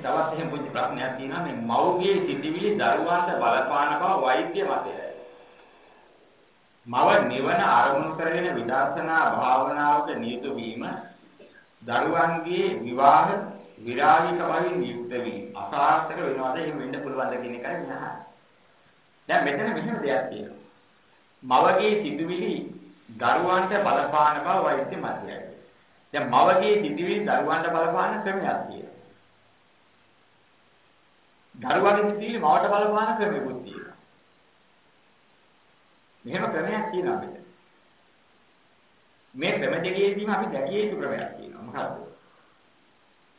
තවත් එහෙම පුංචි ප්‍රශ්නයක් තියෙනවා මේ මව්ගේ සිටිවිලි දරුවන්ට බලපාන බව වෛද්‍ය මතයයි. මව නිවන අරමුණු කරගෙන විදර්ශනා භාවනාවක නියුතු වීම දරුවන්ගේ විවාහ විරාගික භාවයෙන් යුක්ත වී අසාර්ථක වෙනවද එහෙම වෙන්න පුළුවන්ද කියන එකයි මහා. දැන් මෙතන මෙහෙම දෙයක් තියෙනවා. මවගේ සිටිවිලි දරුවන්ට බලපාන බව වෛද්‍ය මතයයි. දැන් මවගේ සිටිවිලි දරුවන්ට බලපාන ක්‍රමයක් තියෙනවා. දරුවගේ සිටිවිලි මවට බලපාන ක්‍රමයක්ත් තියෙනවා. මෙහෙම ක්‍රමයක් තියෙනවා අපිට. මේ ක්‍රම දෙකේදීම අපි දැකිය යුතු ක්‍රමයක් තියෙනවා. මොකද්ද?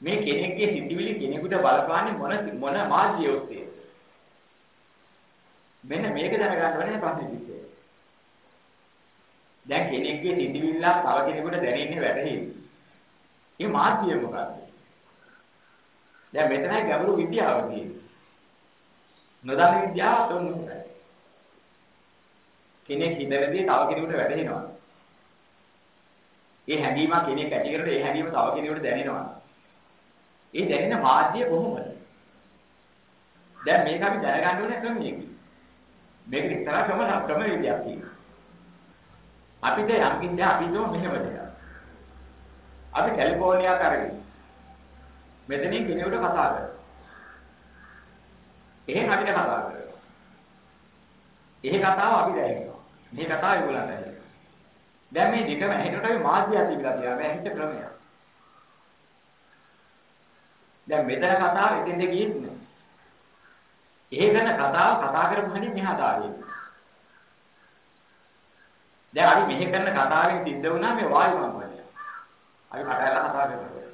මේ කෙනෙක්ගේ සිතිවිලි කෙනෙකුට බලපාන්නේ මොන මොන මාධ්‍ය ඔස්සේ? මෙන්න මේක දැනගන්න ඕනේ පස්සේ ඉතින්. දැන් කෙනෙක්ගේ සිතිවිල්ලක් තව කෙනෙකුට දැනෙන්නේ වැටහෙන්නේ. ඒ මාධ්‍ය මොකක්ද? දැන් මෙතනයි ගැඹුරු විද්‍යාව තියෙන්නේ. නොදන්න විද්‍යාව තොන්නේ. කෙනෙක් හිතනදී තව කෙනෙකුට වැටහෙනවා. ඒ හැඟීම කෙනෙක් ඇති කරලා ඒ හැඟීම තව කෙනෙකුට දැනෙනවා. ඒ දැනෙන මාධ්‍ය කොහොමද? දැන් මේක අපි දැනගන්න ඕනේ ක්‍රමයකින්. මේක ඉස්සරහ ක්‍රම ක්‍රම විද්‍යාවක් තියෙනවා. අපිට යම් කිසි අපි දෝ මෙහෙම දෙයක්. අපි කැලිෆෝනියාවට අරගෙන මෙතනින් කෙනෙකුට කතා කරනවා. එහෙන් අපිට කතා කරනවා. එහෙ කතාව අපි දැනෙනවා. මේ කතාව ඒගොල්ලන්ට ඇහෙනවා. දැන් මේ දෙකම ඇහෙනකොට අපි මාධ්‍යය තිබිලා තියෙනවා. මේ ඇහිච්ච ක්‍රමය. දැන් මෙතන කතාව එතෙන්ද ගියෙත් නෑ. එහෙ කරන කතාව කතා කරපු හැටි මෙහාට ආවේ. දැන් අපි මෙහෙ කරන කතාවෙන් සිද්ධ වුණා මේ වායු කම්පනය. අපි කටයලා කතා කරනවා.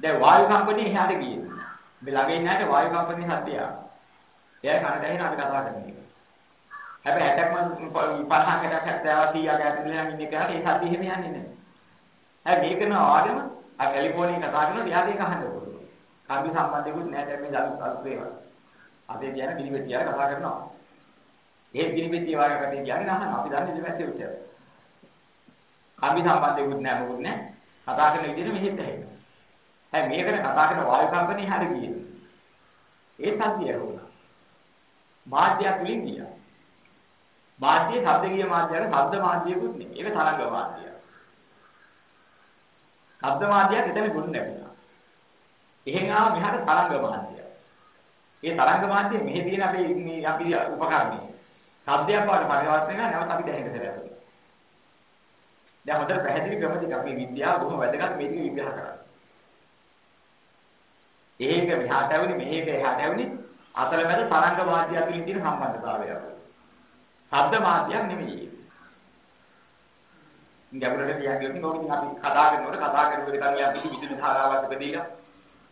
දැන් වායු කම්පනය එහාට ගියේ. මේ ළඟ ඉන්න ඇට වායු කම්පනය සත්‍යය. එයා කනට ඇහෙන අපි කතා කරන්නේ. හැබැයි 60ක්ම 50කට 70 100ක් ඇතුළේ නම් ඉන්නේ කාට ඒ සත්‍ය එහෙම යන්නේ නැහැ. හැබැයි මේක කරනවා ආගම අර කැලිෆෝනියා කතා කරනවා එයාට ඒක අහන්න පුළුවන්. කම්බි සම්බන්ධයකුත් නැහැ දැන් මේ ජලු අලුත් ඒවා. අපේ කියන පිළිවෙතිය කතා කරනවා. ඒ පිළිවෙතිය වාගේ කටේ කියන්නේ අහනවා. අපි දන්නේ ඉතින් උත්තර. කම්බි සම්බන්ධයකුත් නැහැ මොකුත් නැහැ. කතා කරන විදිහට මෙහෙත් ඇහෙනවා. හැබැයි මේකට කතා කරන වායු කම්පණය හරි ගියේ. ඒ සත්‍යය වුණා. මාධ්‍යයක් වලින් ගියා. මාධ්‍ය ශබ්ද ගිය මාධ්‍යයට ශබ්ද මාධ්‍යයකුත් නෙමෙයි. ඒක තරංග මාධ්‍යයක්. ශබ්ද මාධ්‍යයක් එතන ගුණ නැගුණා. එහෙන් ආව මෙහාට තරංග මාධ්‍යය. ඒ තරංග මාධ්‍ය මෙහි තියෙන අපේ මේ අපි උපකරණේ. ශබ්දයක් වට පරිවර්තනය කරන නැවත අපි දැනෙන්න කරලා. දැන් හොඳට පැහැදිලි ක්‍රම ටික අපේ විද්‍යාව බොහොම වැදගත් මේක විග්‍රහ කරන්න. ඒක මෙහාට ඇවිලි මේක එහාට ඇවිලි අතරමැද තරංග මාධ්‍ය අතරින් තියෙන සම්බන්ධතාවය. ශබ්ද මාධ්‍යයක් නෙමෙයි. ගැඹුරට කියන්නේ මොකද අපි කතා කරනකොට කතා කරනකොට තමයි අපි විදුලි ධාරාවක් ඉපදීලා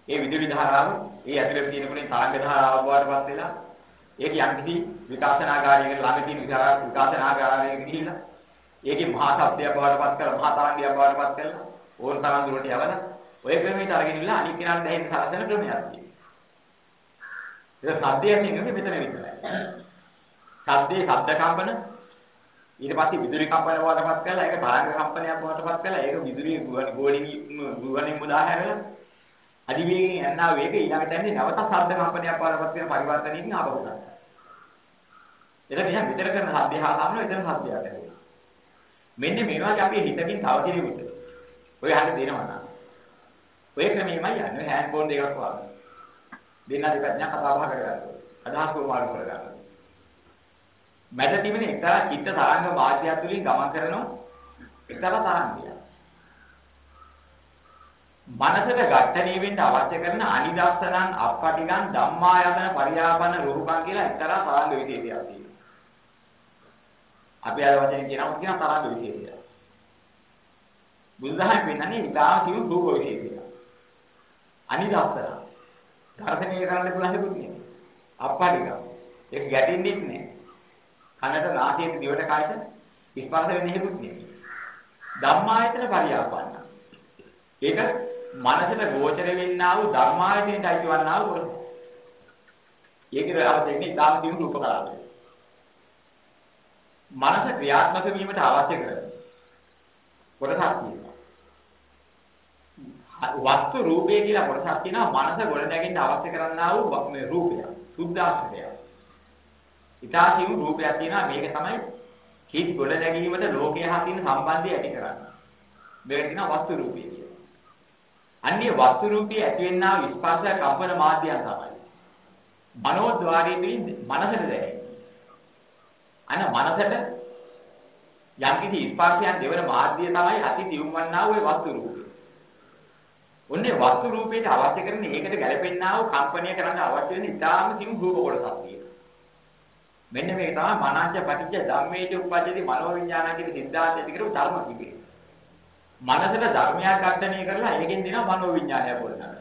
ඒ විදුලි ධාරාව ඒ ඇතුළේ තියෙන කුණේ තරංග ධාරාව බවටපත් වෙලා ඒක යම්කිසි විකාශනාගාරයක ළඟ තියෙන විකාශනාගාරයක ගිහිල්ලා ඒකේ මහා ශබ්දයක් බවටපත් කරලා මහා තරංගයක් බවටපත් කරලා ඕන තරම් දුරට යවලා ඔය ක්‍රමයට අරගෙන ඉන්න අනික් කෙනාට දැනෙන සලසන ක්‍රමයක් තියෙනවා. ඒක සද්දයෙන් නෙමෙයි මෙතන විතරයි. සද්දේ ශබ්ද කම්පන ඊට පස්සේ විදුලි කම්පන වලටපත් කරලා ඒක තරංග කම්පනයක් වලටපත් කරලා ඒක විදුලි ගෝලින් ගුවනින් මුදා හැරලා අධිවේගයෙන් යනවා වේග ඊළඟට යන්නේ නැවත ශබ්ද කම්පනයක් වලටපත් වෙන පරිවර්තනයකින් ආපහු ගන්නවා. එතන මෙහා විතර කරන ශබ්දය හා සමන එතන ශබ්දයක් ඇති මෙන්න මේ වගේ අපි හිතකින් තව කෙනෙකුට ඔය හරිය දෙනවා නම් ඔය ක්‍රමෙමයි යන්නේ හෑන්ඩ් ෆෝන් දෙකක් වගේ. දෙන්න දෙපැත්තෙන් කතා බහ කරගන්න. අදහස් කොමාරු කරගන්න. මැද තිබෙන එක්තරා චිත්ත තරංග මාධ්‍යය තුළින් ගමන් කරන එක්තරා තරංගයක්. මනසට ඝට්ටණය වෙන්න අවශ්‍ය කරන අනිදස්සනං අපපටිගං ධම්මායතන පරියාපන රූපං කියලා එක්තරා තරංග විශේෂයක් තියෙනවා. අපි අර වචනේ කියනවා කියන තරංග විශේෂය. බුදුදහම පෙන්නන්නේ ඊටාම කිව් රූප විශේෂය. අනිදස්සන. දර්ශනීය කරන්න පුළුවන් දෙයක් නෙමෙයි. අපපටිගං. ඒක ගැටෙන්නෙත් නෑ. කනට නාසයට දිවට කයට ස්පර්ශ වෙන්නේ හේතුත් නෙමෙයි. ධම්මායතන පරියාපන්න. ඒක මනසට ගෝචර වෙන්නා වූ ධර්මායතනයට අයිතිවන්නා වූ කොටස. ඒකේ අවශ්‍යන්නේ ඊටාම දිනු උපකරණය. මනස ක්‍රියාත්මක වීමට අවශ්‍ය කරන කොටසක් තියෙනවා. වස්තු රූපය කියලා කොටසක් තියෙනවා මනස ගොඩ නැගෙන්න අවශ්‍ය කරන්නා වූ මේ රූපය. සුද්ධාස්තය. ඊටාසියු රූපයක් තියෙනවා මේක තමයි හිත් ගොඩ නැගීමට ලෝකයේ හා තියෙන සම්බන්ධය ඇති කරන්නේ. මේකට කියනවා වස්තු රූපය කියලා. අන්නේ වස්තු රූපය ඇති වෙන්නා වූ ස්පර්ශ කම්පන මාධ්‍යයන් තමයි. මනෝද්වාරයේ තුලින් මනසට දැනෙන්නේ. අන මනසට යම්කිසි ස්පර්ශයන් දෙවන මාධ්‍යය තමයි අති දියුම් වන්නා වූ වස්තු රූපය. ඔන්නේ වස්තු රූපයට අවශ්‍ය කරන ඒකට ගැලපෙන්නා වූ කම්පණය කරන්න අවශ්‍ය වෙන ඉතාම සිමු රූප කොටසක් තියෙනවා. මෙන්න මේක තමයි මනංච පටිච්ච ධම්මේච උප්පජ්ජති මනෝවිඤ්ඤාණ කියන සිද්ධාන්තය දිගට ධර්ම කිව්වේ. මනසට ධර්මයක් ගන්නණය කරලා ඒකෙන් දෙනවා මනෝවිඤ්ඤාණය පොළනවා.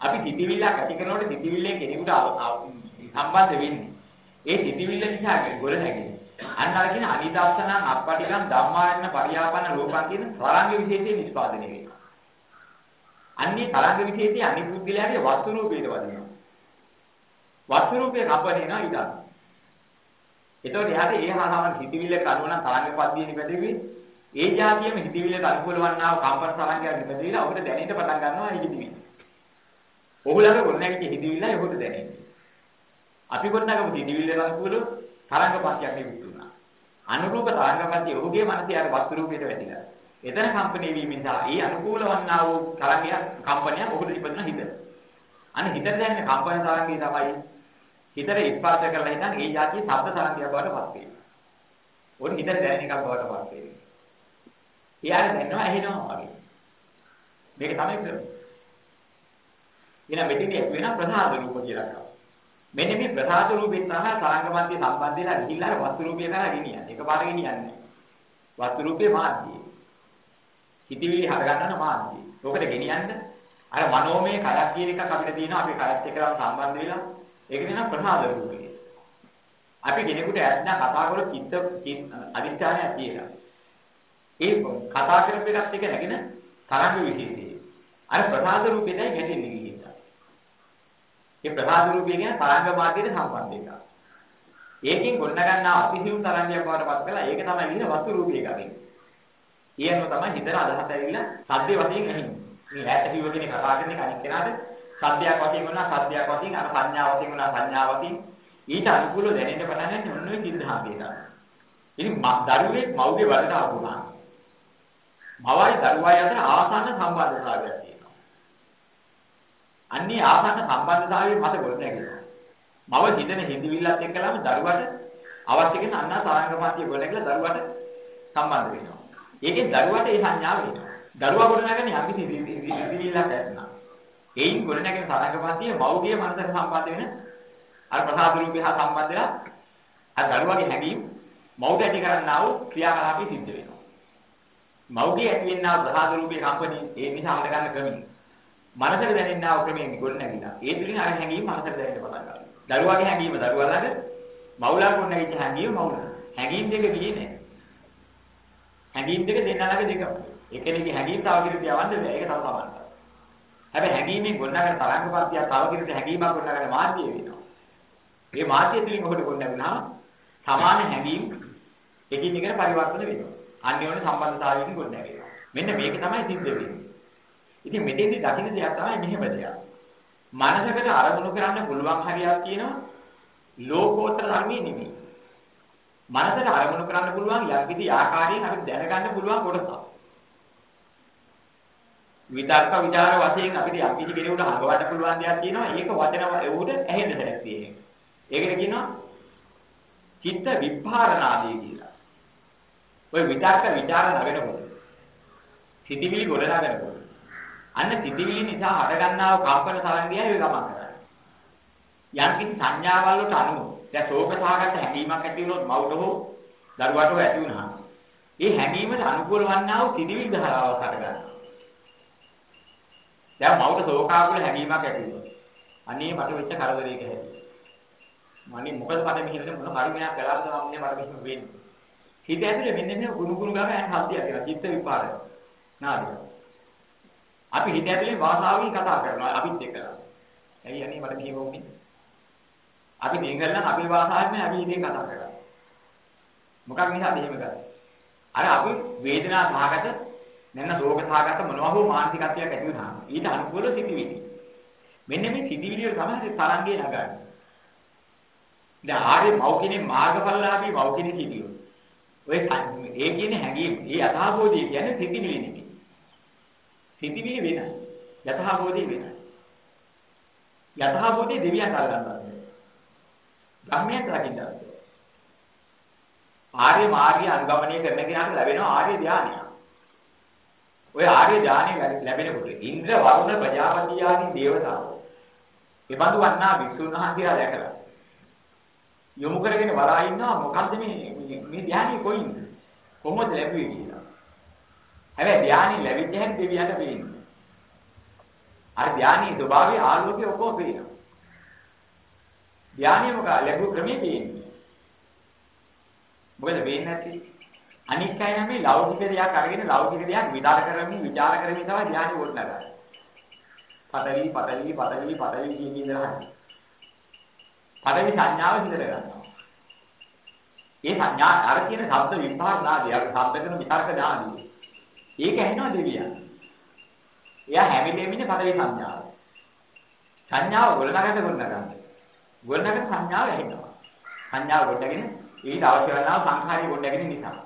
අපි සිතිවිල්ලක් ඇති කරනකොට සිතිවිල්ලෙන් කෙනෙකුට සම්බන්ධ වෙන්නේ. ඒ සිතිවිල්ල නිසා ගොඩ නැගෙන්නේ. අන්න අර කියන අනිදස්සනං අපපටිකං ධම්මායන පරියාපන්න රූපං කියන තරංග විශේෂයෙන් නිෂ්පාදනය වෙනවා. අන්නේ තරංග විශේෂයේ අනිබුද්ධිලයාගේ වස්තු රූපේට වදිනවා. වස්තු රූපේ කපණේනවා ඊට. එතකොට එයාට ඒ හාහාවන් හිතවිල්ල කනුව නම් තරංග පද්ධතිය නිපැදෙවි. ඒ જાතියෙම හිතවිල්ලට අනුකූල වන්නා වූ කම්පන තරංගයක් නිපැදෙවිලා ඔබට දැනෙන්න පටන් ගන්නවා ඒ හිතවිල්ල. ඔහුලඟ ගොඩනැගිච්ච හිතවිල්ලයි ඔහුට දැනෙන්නේ. අපි ගොඩනගමු හිතවිල්ලට අනුකූල තරංග පද්ධතියක් නිපුතුනා. අනුරූප තරංග පද්ධතිය ඔහුගේ මනසේ අර වස්තු රූපයට වැටිලා. එතන කම්පණය වීම නිසා ඒ අනුකූල වන්නා වූ තරංගයක් කම්පනයක් ඔහුට ඉපදෙන හිත. අන්න හිතට දැනෙන කම්පන තරංගය තමයි හිතට ස්පර්ශ කරලා හිටන් ඒ જાතිය ශබ්ද තරංගයක් බවට පත් වෙනවා. ඕන හිතට දැනෙන එකක් බවට පත් වෙනවා. එයාට දැනෙනවා ඇහෙනවා වගේ. මේක තමයි ක්‍රමය. එන මෙතනදී ඇති වෙන ප්‍රසාද රූප කියලා කියනවා. මෙන්න මේ ප්‍රසාද රූපෙන් තමයි තරංග මැදේ සම්බන්ධ වෙලා ගිහිල්ලා වස්තු රූපය කරා ගෙනියන්නේ. එකපාර ගෙනියන්නේ. වස්තු රූපේ මාධ්‍යය. හිතවිලි හරගන්නන මාධ්‍යය. ඔකට ගෙනියන්න අර මනෝමය කයක් කියන එකක් අපිට තියෙනවා. අපි කයත් එක්ක සම්බන්ධ වෙලා ඒක දෙනා ප්‍රසාද රූපය. අපි කෙනෙකුට ඇත්නම් කතා කරලා චිත්ත අදිස්ථානයක් කියලා. ඒ කතා කරපු එකත් එක නැගෙන තරංග විශේෂය. අර ප්‍රසාද රූපෙදයි ගැටෙන්නේ කියන. ඒ ප්‍රසාද රූපය කියන්නේ තරංග මාධ්‍යයට සම්බන්ධ එකක්. ඒකෙන් ගොඩනගන්නා අතිසියුම් තරංගයක් බවට පත් කළා ඒක තමයි විදිහ වස්තු රූපය ගන්නේ. ඊයනෝ තමයි හිතන අදහස ඇවිල්ලා සද්දේ වශයෙන් ඇහින්නේ. මේ ඈත කිව්ව කෙනෙක් කතා කරන එක අනිත් කෙනාට සද්දයක් වශයෙන් වුණා සද්දයක් වශයෙන් අර සංඥා වශයෙන් වුණා සංඥා වශයෙන් ඊට අනුකූලව දැනෙන්න පටන් ගන්න ඔන්න ඔය සිද්ධාන්තය තමයි. ඉතින් දරුවෙක් මව්ගේ වලට ආපුණා. මවයි දරුවයි අතර ආසන්න සම්බන්ධතාවයක් තියෙනවා. අන්නේ ආසන්න සම්බන්ධතාවයේ මත ගොඩ නැගෙනවා. මව හිතන හිතවිල්ලත් එක්කලම දරුවට අවශ්‍ය කරන අන්න තරංගපාතිය ගොඩ නැගලා දරුවට සම්බන්ධ වෙනවා. ඒකෙන් දරුවට ඒ සංඥාව එනවා. දරුවා ගොඩ නැගන්නේ යම් කිසි හිතවිල්ලක් ඇත්නම්. ඒයින් ගොඩ නැගෙන තරංගපාතිය මව්ගේ මනසට සම්බන්ධ වෙන අර ප්‍රසාද රූපය හා සම්බන්ධ වෙලා අර දරුවාගේ හැඟීම් මව්ට ඇති කරන්නා වූ ක්‍රියාකලාපي සිද්ධ වෙනවා. මව්ගේ ඇති වෙන්නා ප්‍රසාද රූපේ කම්පණි ඒ නිසා හට ගන්න ක්‍රමී. මනසට දැනෙන්නා වූ ක්‍රමයෙන් ගොඩ නැගිලා. ඒ තුලින් අර හැඟීම් මනසට දැනෙන්න පටන් ගන්නවා. දරුවාගේ හැඟීම දරුවා ළඟ මව්ලා ගොඩ නැගිච්ච හැඟීම මව්ලා. හැඟීම් දෙක ගියේ නෑ. හැඟීම් දෙක දෙන්නා ළඟ දෙකම. එකිනෙකගේ හැඟීම් තව කිරිට යවන්න බෑ. ඒක තව සමානයි. හැබැයි හැඟීමෙන් ගොඩනගන තරංගපත්‍ය තව කිරිට හැඟීමක් ගොඩනගන මාධ්‍ය වෙනවා. මේ මාධ්‍ය තුලින් ඔබට ගොඩනගනවා සමාන හැඟීම් එකින් එකට පරිවර්තන වෙනවා. අන්‍යෝන්‍ය සම්බන්ධතාවයකින් ගොඩනැගෙනවා. මෙන්න මේක තමයි සිද්ධ වෙන්නේ. ඉතින් මෙතෙන්දි දකින්න දෙයක් තමයි මෙහෙම දෙයක්. මනසකට අරමුණු කරන්න පුළුවන් හරියක් තියෙනවා ලෝකෝත්තර ධර්මයේ නෙමෙයි. මනසට අරමුණු කරන්න පුළුවන් යම්කිසි ආකාරයෙන් අපි දැනගන්න පුළුවන් කොටසක්. විතර්ක විචාර වශයෙන් අපිට යම්කිසි කෙනෙකුට හඟවන්න පුළුවන් දෙයක් තියෙනවා. ඒක වචන වලට ඇහෙන්න දැක්තියි. ඒකට කියනවා චිත්ත විභාරණාදී කියලා. ඔය විතර්ක විචාර නැවෙනකොට සිටිවිලි ගොඩනගනකොට අන්න සිතිවිලි නිසා හටගන්නා වූ කම්පන තරංගයයි ඔය ගමන් කරන්නේ. යම්කිසි සංඥාවල් වලට අනුව දැන් ශෝක සහගත හැඟීමක් ඇති වුණොත් මවුට හෝ දරුවට හෝ ඇති වුණා. ඒ හැඟීමට අනුකූල වන්නා වූ සිතිවිලි ධාරාවක් හටගන්නවා. දැන් මවුට ශෝකාකුල හැඟීමක් ඇති වුණා. අනේ මට වෙච්ච කරදරයක හැටි. මන්නේ මොකද මට මෙහෙම මොන හරි මෙයක් කළාද මම මට මෙහෙම වෙන්නේ. හිත ඇතුලේ මෙන්න මෙහෙම ගුණු ගුණු ගාන යන හත්තියක් කියලා චිත්ත විපාරය. නාදික. අපි හිත ඇතුලේ භාෂාවෙන් කතා කරනවා අපිත් එක්කලා. ඇයි අනේ මට මෙහෙම වුනේ? අපි දෙංගල් නම් අපේ භාෂාවෙන් අපි ඉතින් කතා කරනවා. මොකක් නිසාද එහෙම කරන්නේ? අර අපි වේදනා සහගත නැත්නම් ශෝක සාගත මොනවා හෝ මානසිකත්වයක් ඇති වුණා. ඊට අනුකූල සිතිවිලි. මෙන්න මේ සිතිවිලි වල තමයි තරංගේ නගන්නේ. දැන් ආර්ය මෞකිනේ මාර්ගඵලලාභී මෞකිනේ සිටියෝ. ඔය ඒ කියන්නේ හැඟීම්, ඒ යථාභෝධිය කියන්නේ සිතිවිලි නෙමෙයි. සිතිවිලි වෙනයි. යථාභෝධිය වෙනයි. යථාභෝධිය දෙවියන් අල්ලන්නවා. බ්‍රහ්මයන් දකින්නවා. ආර්ය මාර්ගය අනුගමනය කරන කෙනාට ලැබෙනවා ආර්ය ධානය. ඔය ආර්ය ධානය ලැබෙනකොට ඉන්ද්‍ර වරුණ ප්‍රජාපති ආදී දේවතාවෝ ඒ බඳු වන්නා විසුණු වහන්සේලා දැකලා යොමු කරගෙන වරා ඉන්නවා මොකද්ද මේ මේ ධානය කොයින්ද කොහොමද ලැබුවේ කියලා. හැබැයි ධානය ලැබිච්ච හැටි දෙවියන්ට පේන්නේ. අර ධානයේ ස්වභාවය ආලෝකය ඔක්කොම පේනවා. ධානය මොකක් ලැබු ක්‍රමයේ පේන්නේ. මොකද වෙන්නේ නැති? අනික් අය නම් මේ ලෞකික දෙයක් අරගෙන ලෞකික දෙයක් විචාර කරමින් විචාර කරමින් තමයි ධානය වඩනගන්නේ. පතවි පතවි පතවි පතවි කියන ඉඳලා හරි. පතවි සංඥාව හිතට ගන්නවා. ඒ සංඥා අර කියන ශබ්ද විස්තර නාදී අර ශබ්ද කරන විතර්ක නාදී. ඒක ඇහෙනවා දෙවියන්. එයා හැමිලෙම ඉන්නේ පතවි සංඥාව. සංඥාව ගොඩනගන්න ගොඩනගන්න. ගොඩනගන සංඥාව ඇහෙනවා. සංඥාව ගොඩගෙන ඊට අවශ්‍ය වෙනා සංඛාරය ගොඩනගෙන නිසා.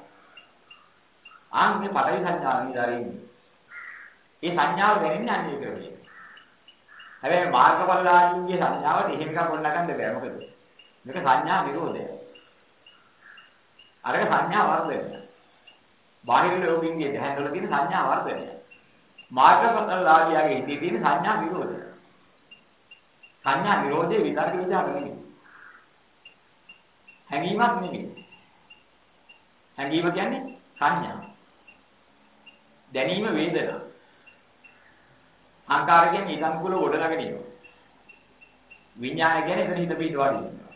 ආන් මේ පතවි සංඥාව නිදාරින්නේ. ඒ සංඥාව දැනෙන්නේ අන්නේ ක්‍රමයේ. හැබැයි මාර්ගඵලලාභීන්ගේ සංඥාවට එහෙම එකක් ගොඩනගන්න බෑ මොකද? මේක සංඥා නිරෝධය. අරක සංඥා වර්ධනය. බාහිර ලෝකින්ගේ දැහැන් වල තියෙන සංඥා වර්ධනය. මාර්ගඵලලාභියාගේ හිතේ තියෙන සංඥා නිරෝධය. සංඥා නිරෝධයේ විතර්ක විචාර නෙමෙයි. හැඟීමක් නෙමෙයි. හැඟීම කියන්නේ සංඥා. දැනීම වේදනා. අහංකාර කියන්නේ ඊට අනුකූලව ගොඩනගෙන ඉන්නවා. විඥානය කියන්නේ එතන හිත පිට වඩිනවා.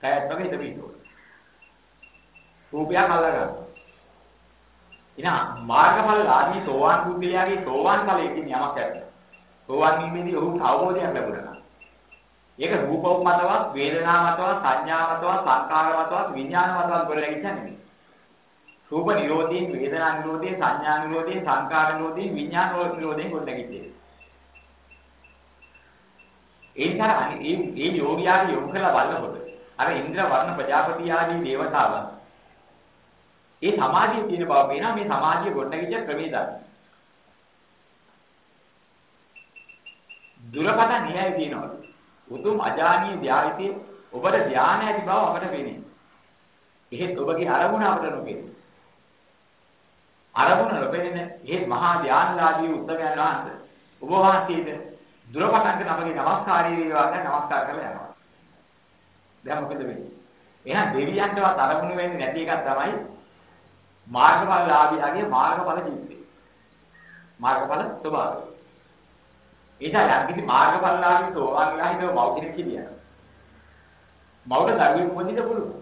කයත් වගේ හිත පිට වඩිනවා. රූපයක් අල්ලගන්නවා. එනා මාර්ගඵල ආදී සෝවාන් බුද්ධයාගේ සෝවාන් ඵලයේ තියෙන යමක් ඇත්ත. සෝවාන් වීමේදී ඔහු අවබෝධයක් ලැබුණා. ඒක රූප මතවත්, වේදනා මතවත්, සංඥා මතවත්, සංකාර මතවත්, විඥාන මතවත් ගොඩනැගිච්ච නෙමෙයි. රූප නිරෝධයෙන් වේදනා නිරෝධයෙන් සංඥා නිරෝධයෙන් සංකාර නිරෝධයෙන් විඥාන නිරෝධයෙන් ගොඩනැගිච්චේ. ඒ නිසා ඒ ඒ යෝගියාගේ යොමු කළ බලනකොට අර ඉන්ද්‍ර වර්ණ ප්‍රජාපති ආදී දේවතාවන් ඒ සමාධිය තියෙන බව පේනවා මේ සමාධිය ගොඩනැගිච්ච ක්‍රමයේ දාන්න. දුරපත න්‍යාය තියෙනවා. උතුම් අජානීය ධාරිතේ ඔබට ධානය ඇති බව අපට පේන්නේ. එහෙත් ඔබගේ අරමුණ අපට නොපෙනේ. අරමුණ නොපෙනෙන මේ මහා ධානලාභී උත්තමයන් වහන්සේ ඔබ වහන්සේට දුරපතන් කරන අපගේ নমස්කාරී වේවා කියලා නමස්කාර කරලා යනවා. දැන් මොකද වෙන්නේ? එහෙනම් දෙවියන්ටවත් අරමුණු වෙන්නේ නැති එකක් තමයි මාර්ගඵලලාභියාගේ මාර්ගඵල ජීවිතය. මාර්ගඵල ස්වභාවය. ඒසයි යම්කිසි මාර්ගඵලලාභී සෝවාන් වෙලා හිටව මව් කෙනෙක් කියනවා. මවට දරුවෙක් උපදින්න පුළුවන්.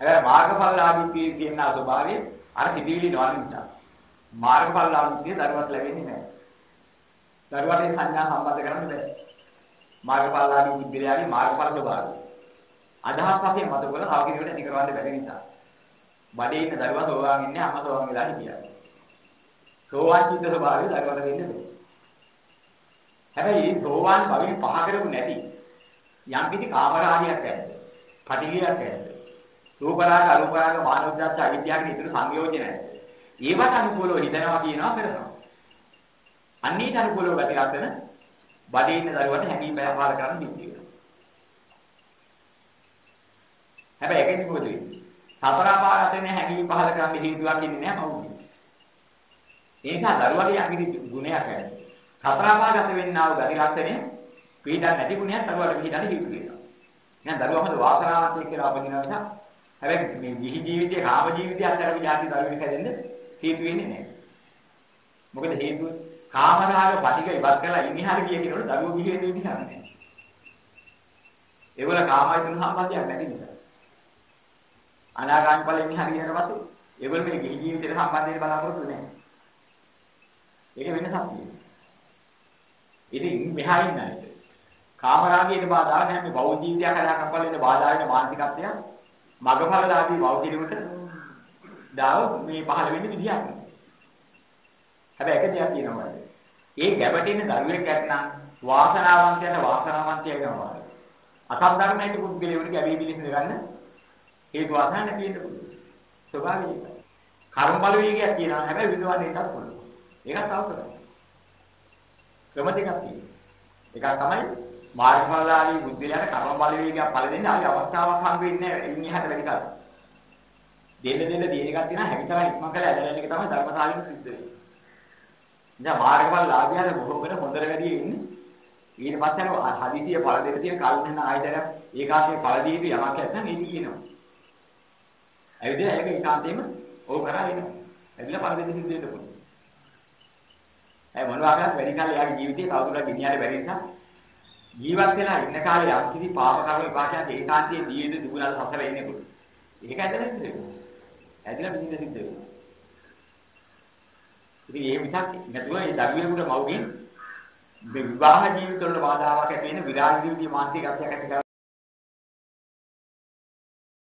හැබැයි මාර්ගඵලලාභී කියන ස්වභාවය අර සිතිවිලි නොවන නිසා මාර්ගඵල ලාභිතිය දරුවට ලැබෙන්නේ නැහැ. දරුවට සංඥා සම්බන්ධ කරන්න බෑ. මාර්ගඵල ලාභී සිද්ධියාගේ මාර්ගඵල ස්වභාවය. අදහස් වශයෙන් මත කරලා තව කෙනෙකුට ඇති කරවන්න බැරි නිසා. බඩේ ඉන්න දරුවා සෝවාන් ඉන්නේ අම්මා සෝවාන් වෙලා හිටියා. සෝවාන් චිත්ත ස්වභාවය දරුවට වෙන්නේ නැහැ. හැබැයි සෝවාන් භවෙන් පහ කරපු නැති යම් කිසි කාමරාගයක් ඇද්ද? පටිගියක් ඇද්ද? රූප රාග අරූප රාග මානෝද්දච්ච අවිද්‍යාවගේ ඉතුරු සංයෝජන ඇත. ඒවට අනුකූලව හිතනවා කියනවා කරනවා. අන්නීට අනුකූලව ගති ලක්ෂණ බඩේ ඉන්න දරුවට හැඟීම් පහල කරන්න බින්දි වෙනවා. හැබැයි ඒකෙදි මොකද වෙන්නේ? සතර ආපාරයෙන් හැඟීම් පහල කරන්න හේතුවක් ඉන්නේ නැහැ මවුගේ. ඒ නිසා දරුවගේ යම්කිසි ගුණයක් ඇති. සතර ආපාරගත වෙන්නා වූ ගති ලක්ෂණය පීඩන නැති ගුණයක් දරුවට පිළිදන්න හේතු වෙනවා. එහෙනම් දරුවමද වාසනාවන්තයෙක් කියලා අපදිනවා නිසා හැබැයි මේ ගිහි ජීවිතේ කාම ජීවිතය අතර විජාති දරුවෙක් හැදෙන්න හේතු වෙන්නේ නැහැ. මොකද හේතුව කාම රාග පටික ඉවත් කරලා ඉන්නහර ගිය කෙනෙකුට දරුවෝ ගිහි වෙන්නේ නැහැ. ඒවල කාමයි තුන සම්බන්ධයක් නැති නිසා. අනාගාමී ඵලෙන් ඉන්නහර ගියනට පස්සේ ඒවල මේ ගිහි ජීවිතේට සම්බන්ධයෙන් බලාපොරොත්තු නැහැ. ඒක වෙනසක් තියෙනවා. ඉතින් මෙහා ඉන්න අය කාම රාගයට බාධා නැහැ මේ බෞද්ධ ජීවිතයක් හදාගන්න බලන බාධා වෙන මානසිකත්වයක් මගඵලලාභී මව් කෙනෙකුට දාව මේ පහළ වෙන්න විදියක් නෑ. හැබැයි එක දෙයක් තියෙනවා. ඒ ගැබටින දරුවෙක් ඇත්නම් වාසනාවන්තයන්ට වාසනාවන්තය වෙනවා. අසද්ධර්මයට පුද්ගලයෙකුට ගැබී පිළිසිඳ ගන්න හේතු වාසනා නැති වෙන්න පුළුවන්. ස්වභාවිකයි. කර්ම බලවේගයක් කියනවා හැබැයි විදවන්න එකක් පුළුවන්. ඒකත් අවශ්‍යයි. ක්‍රම දෙකක් තියෙනවා. එකක් තමයි මාර්ගඵලදාරී බුද්ධිලයට කර්ම බලවේගයක් පළ දෙන්න ආයි අවස්ථාවක් හම් වෙන්නේ ඉන්නේ හැට වැඩි කාලෙ. දෙන්න දෙන්න තියෙන එකක් තියෙනවා හැකිතරම් ඉක්මන් කරලා ඇදලා එක තමයි ධර්මශාලින් සිද්ධ වෙන්නේ. දැන් මාර්ගඵල ලාභයද බොහෝ වෙන හොඳට වැඩි ඉන්නේ. ඊට පස්සේ අර හදිසිය ඵල දෙක තියෙන කල්පන ආයතන ඒකාශයේ ඵල දීපි යමක් නැත්නම් ඒක කියනවා. ඇවිදලා ඒක ඒකාන්තයෙන්ම ඕක කරා එනවා. ඇවිල්ලා ඵල දෙක සිද්ධ වෙන්න පුළුවන්. ඒ මොනවා කරත් වැඩි කාලේ යාගේ ජීවිතේ තවදුරටත් ගෙනියන්න බැරි නිසා ජීවත් වෙලා ඉන්න කාලේ යම් කිසි පාප කර්ම විපාකයක් ඒකාන්තයේ දීයද දුගුණල් සසර ඉන්නේ පුළුවන්. ඒක ඇදලා සිද්ධ වෙනවා. ඇදලා විඳින්න සිද්ධ වෙනවා. ඉතින් ඒ විතක් නැතුව ඒ දරුවෙකුට මව්ගෙන් මේ විවාහ ජීවිතවල බාධාවක් ඇති වෙන විරාග ජීවිතයේ මානසික අත්යක් ඇති